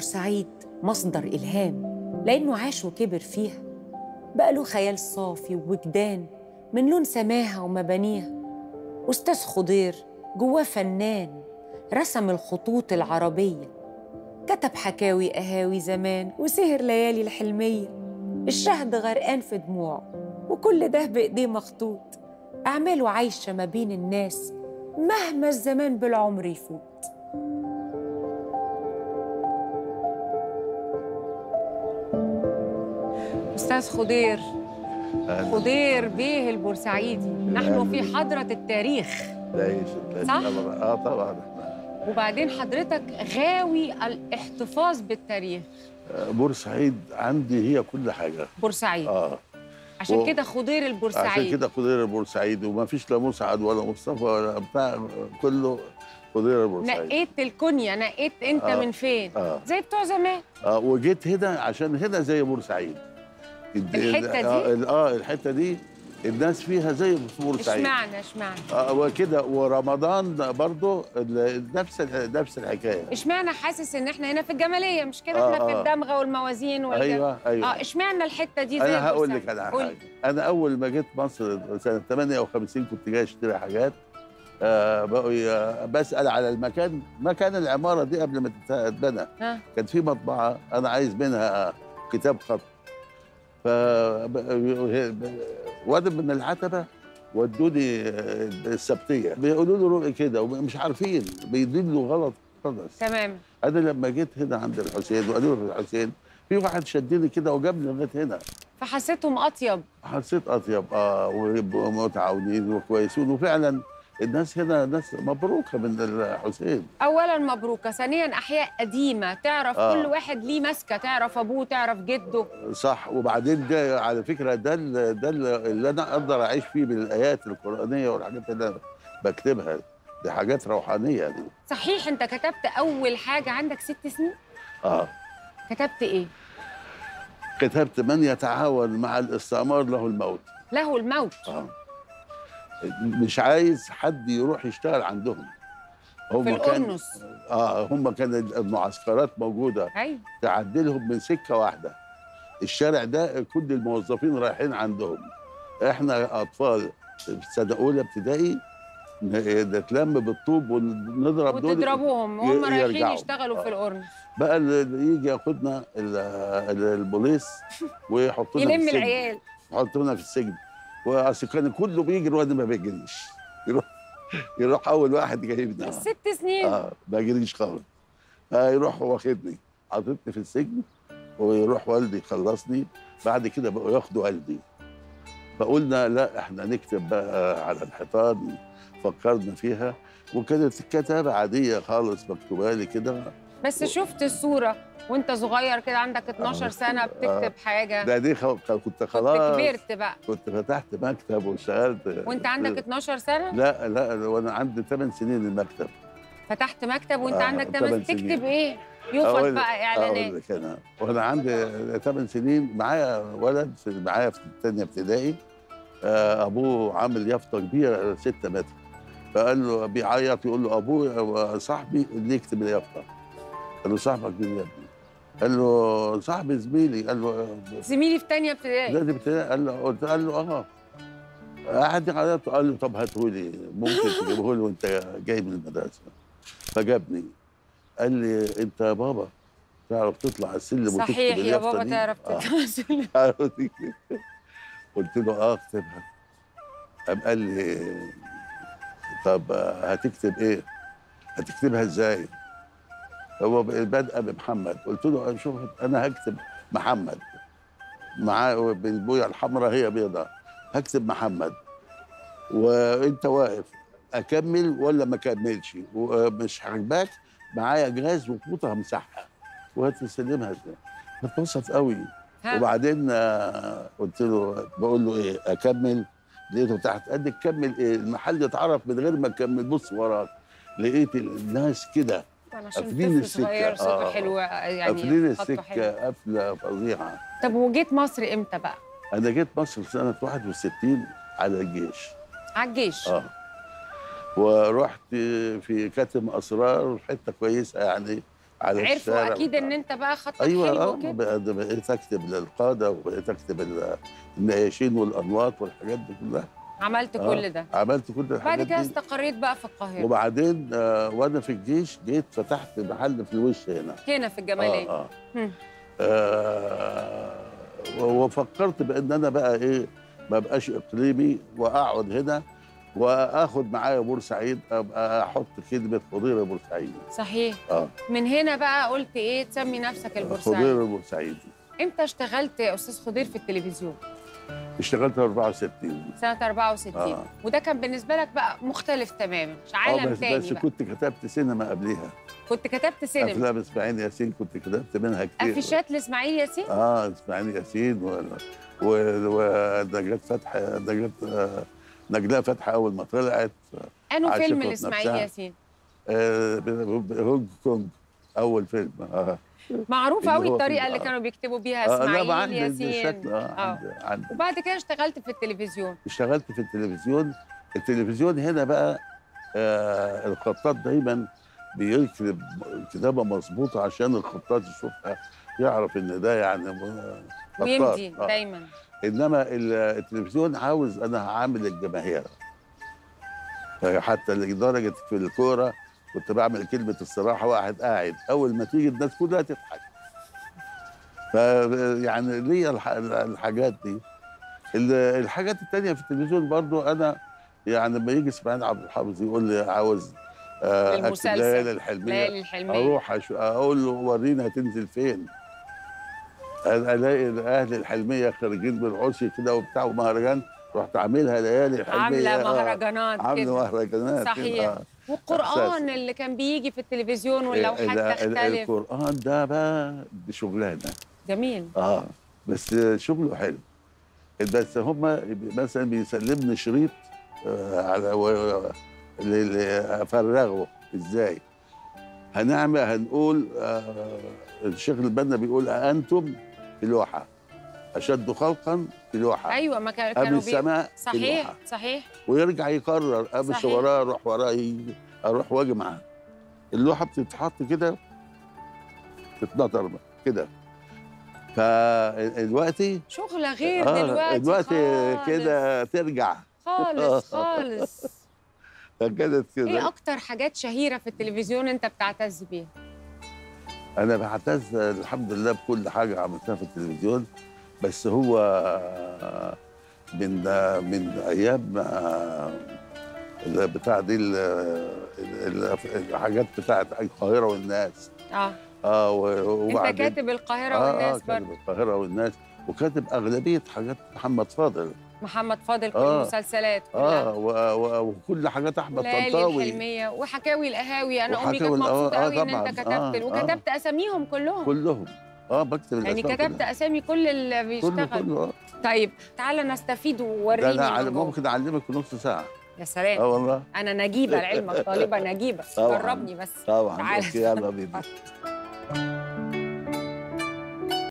بورسعيد مصدر إلهام لأنه عاش وكبر فيها. بقى له خيال صافي ووجدان من لون سماها ومبانيها أستاذ خضير جواه فنان رسم الخطوط العربية. كتب حكاوي قهاوي زمان وسهر ليالي الحلمية. الشهد غرقان في دموعه وكل ده بإيديه مخطوط. أعماله عايشة ما بين الناس مهما الزمان بالعمر يفوت. أستاذ خضير. خضير بيه البورسعيدي. نحن في حضرة التاريخ. صح؟ آه طبعا. وبعدين حضرتك غاوي الاحتفاظ بالتاريخ. آه، بورسعيد عندي هي كل حاجة. بورسعيد. آه. عشان و- كده خضير البورسعيد. عشان كده خضير البورسعيد. وما فيش لا مسعد ولا مصطفى ولا بتاع كله خضير البورسعيد. نقيت الكنية نقيت انت آه. من فين؟ آه. زي بتوع زمان. آه وجيت هنا عشان هنا زي بورسعيد. الحتة دي؟ آه ال- آه الحتة دي الناس فيها زي في بورسعيد اشمعنى اشمعنى؟ آه وكده ورمضان برضو ال- نفس نفس الحكاية. اشمعنى حاسس ان إحنا هنا في الجمالية؟ مش كده؟ آه، إحنا في آه. الدمغة والموازين والجم... أيوه أيوه. آه اشمعنى الحتة دي زي أنا هقول لك؟ على. حاجة. أنا أول ما جيت مصر سنة 58 كنت جاي أشتري حاجات. آه بقوا بسأل على المكان. مكان العمارة دي قبل ما تتبنى. كان في مطبعة أنا عايز منها كتاب خط. ف واد من العتبة ودوني آه، السبتية. بيقولوا له كده ومش عارفين بيدلوا غلط خالص تمام. أنا لما جيت هنا عند الحسين وقالوا لي الحسين في واحد شدني كده وجابني لغاية هنا. فحسيتهم أطيب. حسيت أطيب آه ويبقوا متعاونين وكويسين وفعلا الناس هنا ناس مبروكة من الحسين. اولا مبروكة ثانيا أحياء قديمة تعرف آه. كل واحد ليه ماسكه تعرف أبوه تعرف جده. صح وبعدين ده على فكرة ده ده ال- اللي أنا أقدر أعيش فيه بالآيات القرآنية والحاجات اللي أنا بكتبها. دي حاجات روحانية. دي صحيح أنت كتبت أول حاجة عندك ست سنين؟ آه. كتبت إيه؟ كتبت من يتعاون مع الاستعمار له الموت. له الموت. آه. مش عايز حد يروح يشتغل عندهم. هم في كان آه هم كان المعسكرات موجودة. أيوه. تعدلهم من سكة واحدة. الشارع ده كل الموظفين رايحين عندهم. إحنا أطفال في سنة أولى ابتدائي نتلم بالطوب ونضرب دول وتضربوهم. وهم رايحين. يشتغلوا في. القرن. بقى اللي يجي ياخدنا ال- ال- البوليس ويحطونا في يلم العيال. يحطونا في السجن. وأصل كان كله بيجري وأنا ما بجريش يروح يروح أول واحد جايبنا ست سنين. آه ما اجريش خالص. آه يروح واخدني حاططني في السجن ويروح والدي يخلصني. بعد كده بقوا ياخدوا والدي. فقلنا لا إحنا نكتب بقى على الحيطان فكرنا فيها. وكانت كتابة عادية خالص مكتوبة لي كده. بس شفت الصورة. وانت صغير كده عندك 12 آه. سنة بتكتب حاجة. ده دي خ- كنت كنت خلاص كبرت بقى. كنت فتحت مكتب واشتغلت. وانت عندك 12 سنة؟ لا لا وأنا عندي 8 سنين المكتب. فتحت مكتب وانت آه، عندك تمن 8 سنين. تكتب إيه يوفط بقى إعلانات. أنا. وأنا عندي 8 سنين معايا ولد معايا في ثانية ابتدائي. آه، أبوه عامل يافطة كبيرة 6 متر. فقال له بيعيط يقول له ابوه صاحبي اللي يكتب اليافطة. قال له صاحبك مين يا ابني؟ قال له صاحبي زميلي قال له زميلي في تانية ابتدائي ده ابتدائي قال له قلت قال له آه قعد يعيط قال له طب هاته لي ممكن تجيبه لي وأنت جاي من المدرسة فجابني قال لي أنت يا بابا تعرف تطلع السلم وتكتب صحيح يا بابا دي؟ تعرف آه. تتواصل قلت له آه اكتبها قام قال لي طب هتكتب إيه؟ هتكتبها إزاي؟ هو بادئه بمحمد. قلت له شوف أنا هكتب محمد. معاه بالبويه الحمراء هي بيضاء هكتب محمد. وأنت واقف. أكمل ولا ما أكملش؟ ومش عاجباك؟ معايا جهاز وقوطه همسحها وهتسلمها إزاي؟ اتبسط قوي. وبعدين آه، قلت له بقول له إيه؟ أكمل. لقيته تحت. قد كمل إيه؟ المحل اتعرف من غير ما اكمل بص وراك. لقيت الناس كده. عشان قافلين. صغير صوته آه. حلو يعني قافلين. السكة قفلة فظيعة طب وجيت مصر إمتى بقى؟ أنا جيت مصر سنة 61 على الجيش على الجيش آه ورحت في كاتم أسرار حتة كويسة يعني على عرفوا الشارع أكيد. إن أنت بقى خطك أيوه حلو آه كده ده بقيت أكتب للقادة وبقيت أكتب ال- النياشين والانواط والحاجات دي كلها عملت آه. كل ده. عملت كل بعد الحاجات كده استقريت بقى في القاهرة. وبعدين آه وأنا في الجيش جيت فتحت محل في الوش هنا. هنا في الجمالية. هم. آه. آه وفكرت بأن أنا بقى إيه ما بقاش إقليمي وأقعد هنا وآخد معايا بورسعيد أبقى أحط كلمه خضيره بورسعيد صحيح. آه. من هنا بقى قلت إيه تسمي نفسك البورسعيد خضيره بورسعيد إمتى اشتغلت يا أستاذ خضير في التلفزيون؟ اشتغلت 64 سنه 64 آه. وده كان بالنسبة لك بقى مختلف تماما. مش عالم بس, تاني بس بقى. كنت كتبت سينما قبليها. كنت كتبت سينما. افلام اسماعيل ياسين كنت كتبت منها كتير. أفيشات لإسماعيل ياسين؟ آه إسماعيل ياسين و- و- فتحي نجاة آه، نجلاء فتحي أول ما طلعت انه عاشقة فيلم لإسماعيل. ياسين؟ آه، هونج كونج أول فيلم. آه. معروف اللي قوي الطريقة اللي آه. كانوا بيكتبوا بيها آه، إسماعيل عندي ياسين آه عندي, عندي. وبعد كده اشتغلت في التلفزيون اشتغلت في التلفزيون التلفزيون هنا بقى آه الخطاط دايما بيكتب كتابة مظبوطة عشان الخطاط يشوفها يعرف إن ده يعني خطاط. ويمضي آه. دايما إنما ال- التلفزيون عاوز أنا هعامل الجماهير حتى لدرجة في الكورة كنت بعمل كلمة الصراحة واحد قاعد أول ما تيجي الناس كلها تضحك ف يعني ليا الح- الحاجات دي ال- الحاجات التانية في التلفزيون برضو أنا يعني لما يجي إسماعيل عبد الحافظ يقول لي عاوز آه، اكتب. ليالي الحلمية ليالي الحلمية أروح أش... أقول له ورينا هتنزل فين ألاقي أهل الحلمية خارجين بالعشي كده وبتاع ومهرجان رحت عاملها ليالي الحلميه عاملة آه، مهرجانات عاملة كده مهرجانات كده، صحيح. آه. والقرآن. اللي كان بيجي في التلفزيون واللوحات ال- ال- تختلف القرآن ده بقى شغلانة. جميل. آه بس شغله حلو. بس هم مثلا بيسلمني شريط آه على أفرغه. إزاي؟ هنعمل هنقول آه الشيخ البنا بيقول أنتم في لوحة. أشد خلقا في لوحة. أيوه ما كان- قبل كانوا بي... السماء صحيح لوحة. صحيح. ويرجع يكرر امشي صحيح. وراه أروح وراه أروح وأجي معاه. اللوحة بتتحط كده تتنطر بقى كده. فالوقتي شغله غير آه دلوقتي دلوقتي. كده ترجع. خالص خالص. فكانت إيه كده أكتر حاجات شهيرة في التلفزيون أنت بتعتز بيها؟ أنا بعتز الحمد لله بكل حاجة عملتها في التلفزيون. بس هو من من أيام بتاع دي ال- ال- الحاجات بتاعت القاهرة والناس. آه. آه و- أنت وبعدين كاتب القاهرة آه والناس آه كاتب القاهرة والناس وكاتب أغلبية حاجات محمد فاضل. محمد فاضل كل آه. المسلسلات كلها. آه وكل حاجات أحمد طنطاوي. الحلمية وحكاوي القهاوي. أنا أمي كانت مبسوطة آه قوي إن طبعاً، انت كتبت آه، آه. وكتبت أساميهم كلهم. كلهم. آه بكتب يعني كتبت كلها. أسامي كل اللي كله بيشتغل كله آه طيب تعالى نستفيد ده ووريني أنا على جوه. ممكن أعلمك في نص ساعة يا سلام آه والله أنا نجيبة لعلمك طالبه نجيبة. جربني بس طبعا تعال. أوكي، يلا بينا